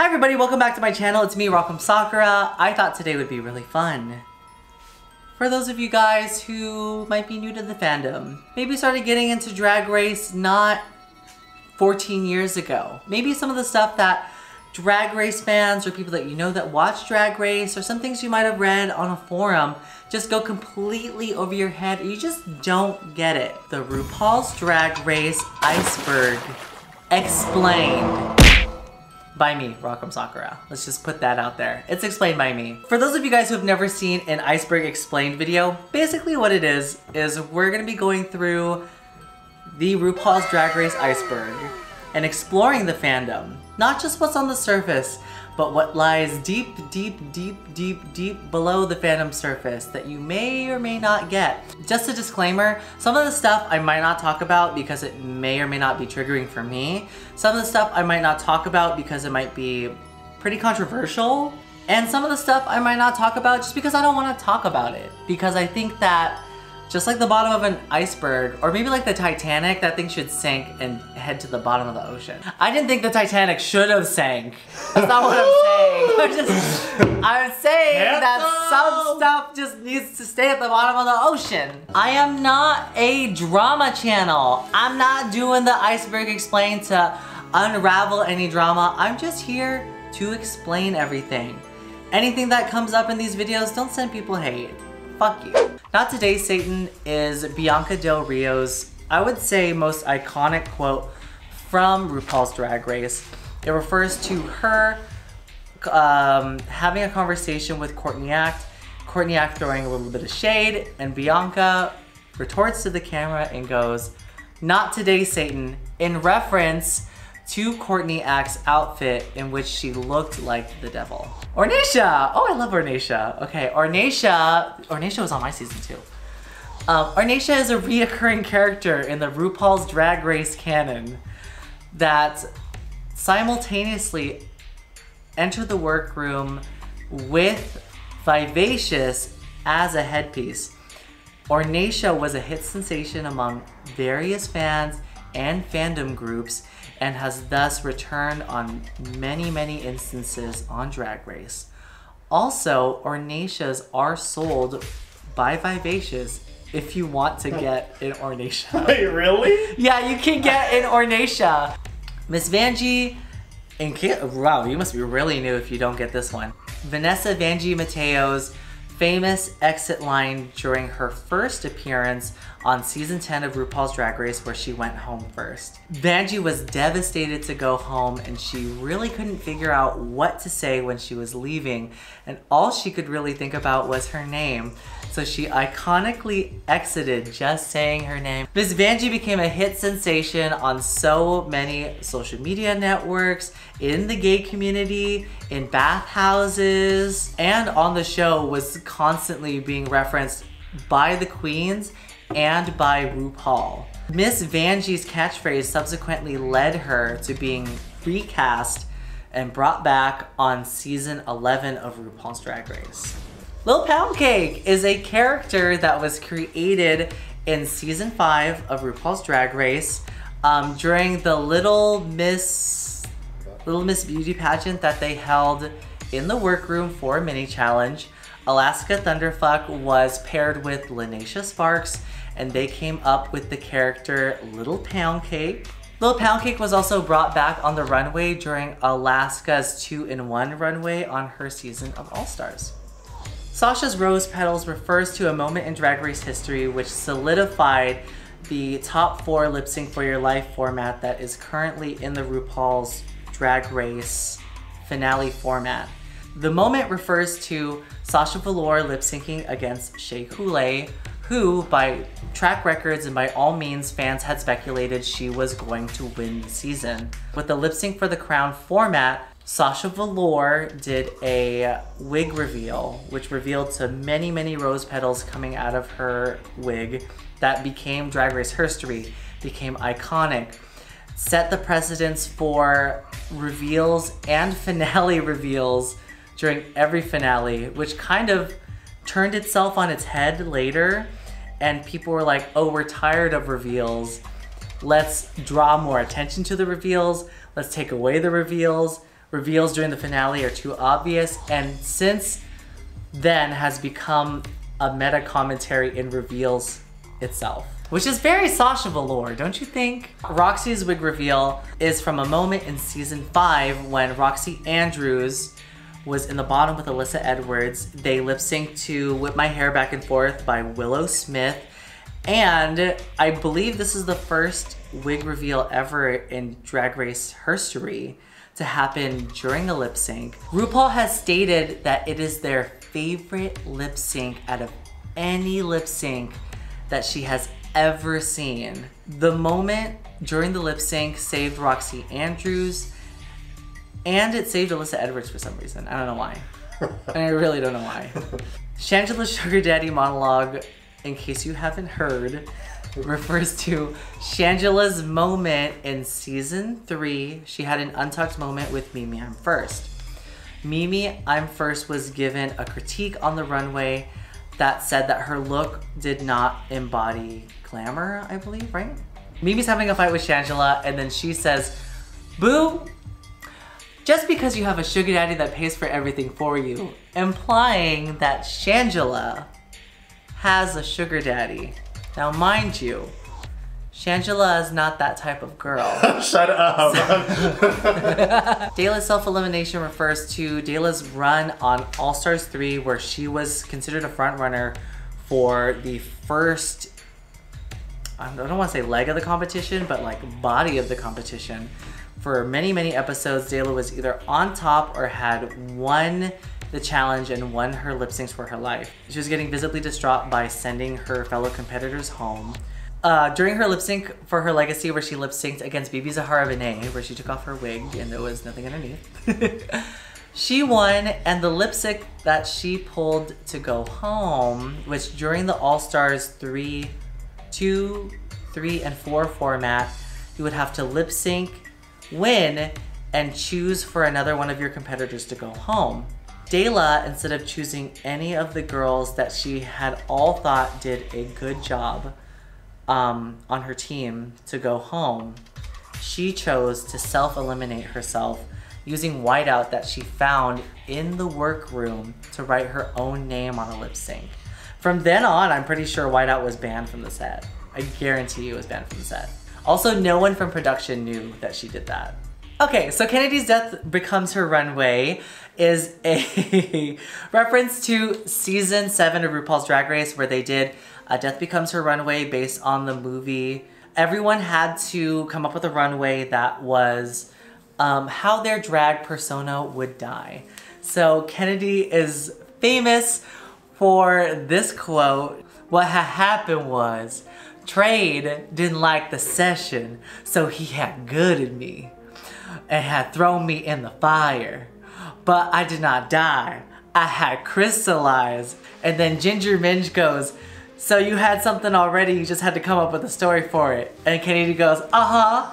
Hi everybody, welcome back to my channel. It's me, Rock M. Sakura. I thought today would be really fun. For those of you guys who might be new to the fandom, maybe started getting into Drag Race not 14 years ago. Maybe some of the stuff that Drag Race fans or people that you know that watch Drag Race or some things you might have read on a forum just go completely over your head you just don't get it. The RuPaul's Drag Race Iceberg Explained by me, Rock M. Sakura. Let's just put that out there. It's explained by me. For those of you guys who have never seen an Iceberg Explained video, basically what it is, is we're gonna be going through the RuPaul's Drag Race Iceberg and exploring the fandom. Not just what's on the surface, but what lies deep, deep, deep, deep, deep below the phantom surface that you may or may not get. Just a disclaimer, some of the stuff I might not talk about because it may or may not be triggering for me. Some of the stuff I might not talk about because it might be pretty controversial. And some of the stuff I might not talk about just because I don't want to talk about it. Because I think that just like the bottom of an iceberg, or maybe like the Titanic, that thing should sink and head to the bottom of the ocean. I didn't think the Titanic should have sank. That's not what I'm saying. I'm just, I'm saying that some stuff just needs to stay at the bottom of the ocean. I am not a drama channel. I'm not doing the iceberg explain to unravel any drama. I'm just here to explain everything. Anything that comes up in these videos, don't send people hate. Fuck you. Not Today Satan is Bianca Del Rio's, I would say, most iconic quote from RuPaul's Drag Race. It refers to her um, having a conversation with Courtney Act, Courtney Act throwing a little bit of shade, and Bianca retorts to the camera and goes, Not today, Satan, in reference to Courtney Act's outfit in which she looked like the devil. Ornacia! Oh, I love Ornacia. Okay, Ornacia, Ornacia was on my season too. Um, Ornacia is a reoccurring character in the RuPaul's Drag Race canon that simultaneously entered the workroom with Vivacious as a headpiece. Ornacia was a hit sensation among various fans and fandom groups and has thus returned on many, many instances on Drag Race. Also, Ornacias are sold by Vivacious if you want to get an Ornacia. Wait, really? yeah, you can get an Ornacia. Miss Vanjie, and wow, you must be really new if you don't get this one. Vanessa Vanjie Mateo's famous exit line during her first appearance on season 10 of RuPaul's Drag Race where she went home first. Vanjie was devastated to go home and she really couldn't figure out what to say when she was leaving and all she could really think about was her name. So she iconically exited just saying her name. Miss Vanjie became a hit sensation on so many social media networks, in the gay community, in bathhouses, and on the show was constantly being referenced by the queens and by RuPaul. Miss Vanjie's catchphrase subsequently led her to being recast and brought back on season 11 of RuPaul's Drag Race. Lil Poundcake is a character that was created in season 5 of RuPaul's Drag Race um, during the Little Miss Little Miss Beauty pageant that they held in the workroom for a mini challenge. Alaska Thunderfuck was paired with Lineysha Sparks and they came up with the character Little Poundcake. Little Poundcake was also brought back on the runway during Alaska's 2-in-1 runway on her season of All Stars. Sasha's Rose Petals refers to a moment in Drag Race history which solidified the top four lip sync for your life format that is currently in the RuPaul's Drag Race finale format. The moment refers to Sasha Velour lip syncing against Shea Coulee, who, by track records and by all means, fans had speculated she was going to win the season. With the lip sync for the crown format, Sasha Velour did a wig reveal, which revealed to many, many rose petals coming out of her wig that became Drag Race history, became iconic, set the precedence for reveals and finale reveals during every finale, which kind of turned itself on its head later and people were like, oh, we're tired of reveals. Let's draw more attention to the reveals. Let's take away the reveals. Reveals during the finale are too obvious, and since then has become a meta commentary in reveals itself. Which is very Sasha Velour, don't you think? Roxy's wig reveal is from a moment in season five when Roxy Andrews was in the bottom with Alyssa Edwards. They lip synced to Whip My Hair Back and Forth by Willow Smith. And I believe this is the first wig reveal ever in Drag Race history to happen during a lip sync. RuPaul has stated that it is their favorite lip sync out of any lip sync that she has ever seen. The moment during the lip sync saved Roxy Andrews and it saved Alyssa Edwards for some reason. I don't know why. And I really don't know why. Shangela's Sugar Daddy monologue, in case you haven't heard, refers to Shangela's moment in season three. She had an untucked moment with Mimi Imfurst. Mimi Imfurst was given a critique on the runway that said that her look did not embody glamour, I believe, right? Mimi's having a fight with Shangela and then she says, Boo, just because you have a sugar daddy that pays for everything for you, implying that Shangela has a sugar daddy. Now mind you, Shangela is not that type of girl. Shut up. Dela's self-elimination refers to Dela's run on All Stars 3 where she was considered a front runner for the first, I don't want to say leg of the competition, but like body of the competition. For many, many episodes, Dela was either on top or had won the challenge and won her lip syncs for her life. She was getting visibly distraught by sending her fellow competitors home. Uh, during her lip sync for her legacy, where she lip synced against BeBe Zahara Benet, where she took off her wig and there was nothing underneath, she won. And the lip sync that she pulled to go home, which during the All Stars 3, 2, 3, and 4 format, you would have to lip sync, win, and choose for another one of your competitors to go home. Dela, instead of choosing any of the girls that she had all thought did a good job, um, on her team to go home, she chose to self-eliminate herself using whiteout that she found in the workroom to write her own name on a lip sync. From then on, I'm pretty sure whiteout was banned from the set. I guarantee you it was banned from the set. Also, no one from production knew that she did that. Okay, so Kennedy's death becomes her runway is a reference to season seven of RuPaul's Drag Race where they did uh, Death Becomes Her Runway based on the movie. Everyone had to come up with a runway that was um, how their drag persona would die. So Kennedy is famous for this quote. What had happened was Trade didn't like the session, so he had gooded me and had thrown me in the fire. But I did not die. I had crystallized. And then Ginger Minj goes, so you had something already, you just had to come up with a story for it. And Kennedy goes, uh-huh.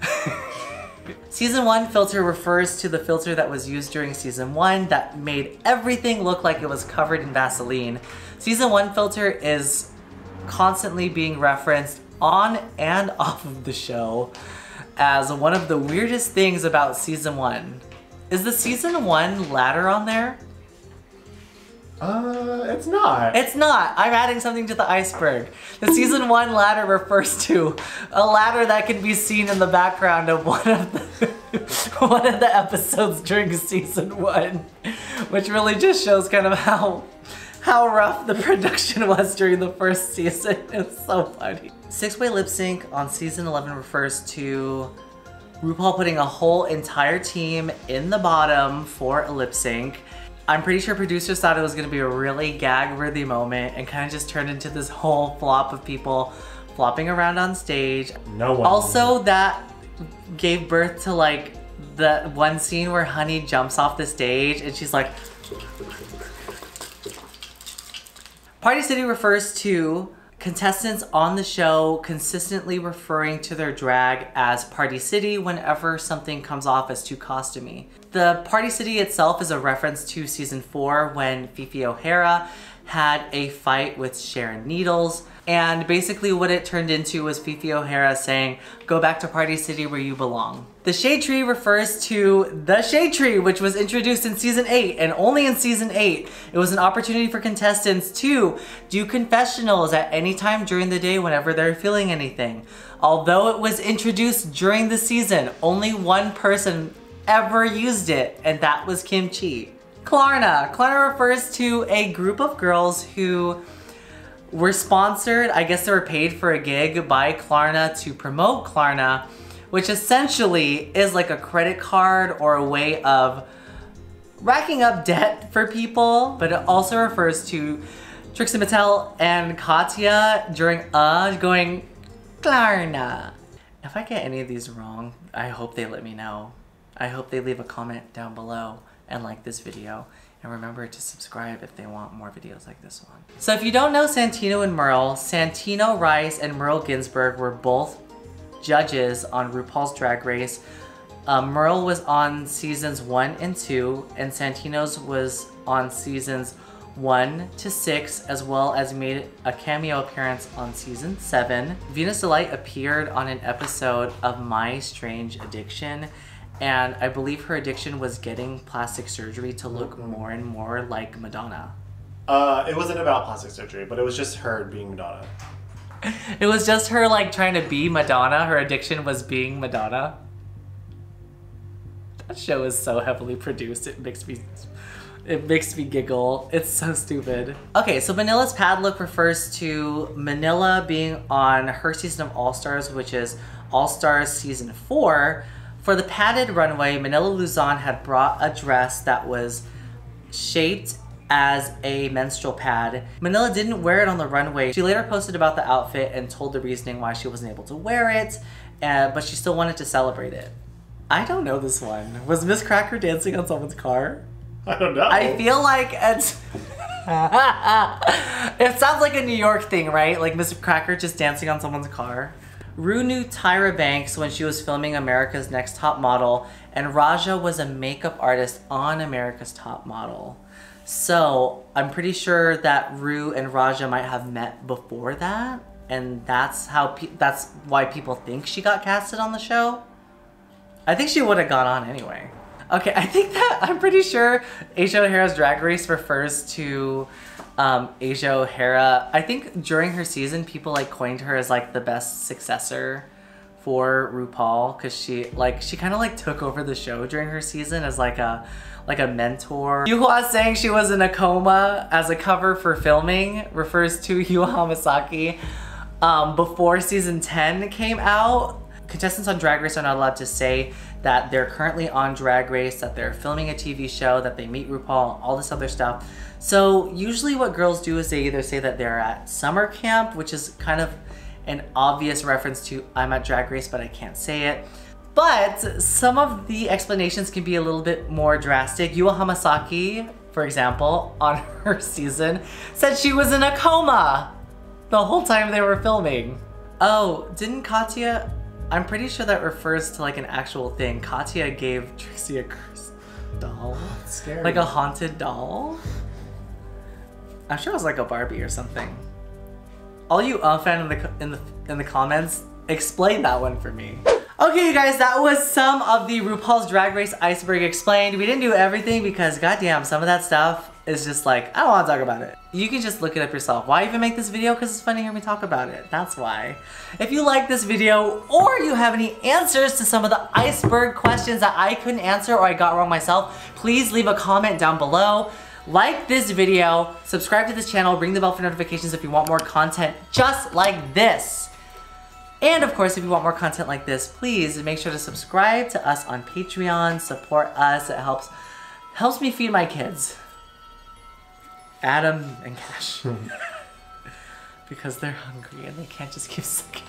season 1 filter refers to the filter that was used during Season 1 that made everything look like it was covered in Vaseline. Season 1 filter is constantly being referenced on and off of the show as one of the weirdest things about Season 1. Is the Season 1 ladder on there? Uh, it's not. It's not. I'm adding something to the iceberg. The season one ladder refers to a ladder that can be seen in the background of one of the one of the episodes during season one, which really just shows kind of how how rough the production was during the first season. It's so funny. Six-way lip sync on season 11 refers to RuPaul putting a whole entire team in the bottom for a lip sync I'm pretty sure producers thought it was gonna be a really gag-worthy moment and kind of just turned into this whole flop of people flopping around on stage. No one. Also, that gave birth to like the one scene where Honey jumps off the stage and she's like. Party City refers to contestants on the show consistently referring to their drag as Party City whenever something comes off as too costumey. The Party City itself is a reference to season four when Phi O'Hara had a fight with Sharon Needles. And basically what it turned into was Phi Phi O'Hara saying, go back to Party City where you belong. The Shade Tree refers to the Shade Tree, which was introduced in season 8 and only in season 8. It was an opportunity for contestants to do confessionals at any time during the day whenever they're feeling anything. Although it was introduced during the season, only one person ever used it, and that was Kim Chi. Klarna. Klarna refers to a group of girls who were sponsored, I guess they were paid for a gig by Klarna to promote Klarna, which essentially is like a credit card or a way of racking up debt for people, but it also refers to Trixie Mattel and Katya during uh going Klarna. If I get any of these wrong, I hope they let me know. I hope they leave a comment down below and like this video. And remember to subscribe if they want more videos like this one. So if you don't know Santino and Merle, Santino Rice and Merle Ginsberg were both judges on RuPaul's Drag Race. Um, Merle was on seasons one and two, and Santino's was on seasons one to six, as well as made a cameo appearance on season seven. Venus D-Lite appeared on an episode of My Strange Addiction, and I believe her addiction was getting plastic surgery to look more and more like Madonna. Uh, it wasn't about plastic surgery, but it was just her being Madonna. It was just her like trying to be Madonna. Her addiction was being Madonna. That show is so heavily produced. It makes me it makes me giggle. It's so stupid. Okay, so Manila's pad look refers to Manila being on her season of All Stars, which is All Stars season 4. For the padded runway, Manila Luzon had brought a dress that was shaped as a menstrual pad. Manila didn't wear it on the runway. She later posted about the outfit and told the reasoning why she wasn't able to wear it, uh, but she still wanted to celebrate it. I don't know this one. Was Miz Cracker dancing on someone's car? I don't know. I feel like it's. it sounds like a New York thing, right? Like Miz Cracker just dancing on someone's car. Rue knew Tyra Banks when she was filming America's Next Top Model, and Raja was a makeup artist on America's Top Model. So I'm pretty sure that Rue and Raja might have met before that, and that's how that's why people think she got casted on the show. I think she would have gone on anyway. Okay, I think that I'm pretty sure Asia O'Hara's Drag Race refers to um, Asia O'Hara. I think during her season, people like coined her as like the best successor for RuPaul because she like she kind of like took over the show during her season as like a like a mentor. Yuhua saying she was in a coma as a cover for filming refers to Yuhua Hamasaki um, before season 10 came out. Contestants on Drag Race are not allowed to say that they're currently on Drag Race, that they're filming a TV show, that they meet RuPaul, all this other stuff. So usually what girls do is they either say that they're at summer camp, which is kind of an obvious reference to I'm at Drag Race, but I can't say it. But some of the explanations can be a little bit more drastic. Yuhua Hamasaki, for example, on her season, said she was in a coma the whole time they were filming. Oh, didn't Katya I'm pretty sure that refers to like an actual thing. Katya gave Trixie a cursed doll. scary. Like a haunted doll? I'm sure it was like a Barbie or something. All you uh fan in the in the in the comments, explain that one for me. Okay, you guys, that was some of the RuPaul's Drag Race Iceberg explained. We didn't do everything because goddamn, some of that stuff is just like, I don't want to talk about it. You can just look it up yourself. Why even make this video? Because it's funny to hear me talk about it. That's why. If you like this video or you have any answers to some of the iceberg questions that I couldn't answer or I got wrong myself, please leave a comment down below. Like this video, subscribe to this channel, ring the bell for notifications if you want more content just like this. And of course, if you want more content like this, please make sure to subscribe to us on Patreon, support us, it helps helps me feed my kids. Adam and Cash. Hmm. because they're hungry and they can't just keep sucking.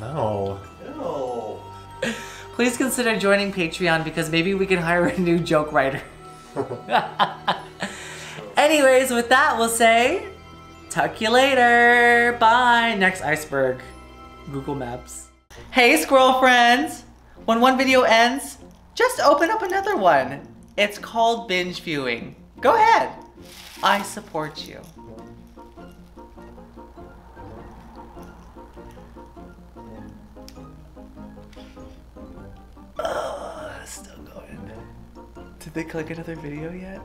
No. No. Please consider joining Patreon because maybe we can hire a new joke writer. Anyways, with that, we'll say, talk you later. Bye. Next iceberg. Google Maps. Hey, squirrel friends. When one video ends, just open up another one. It's called binge viewing. Go ahead. I support you. Still going. Did they click another video yet?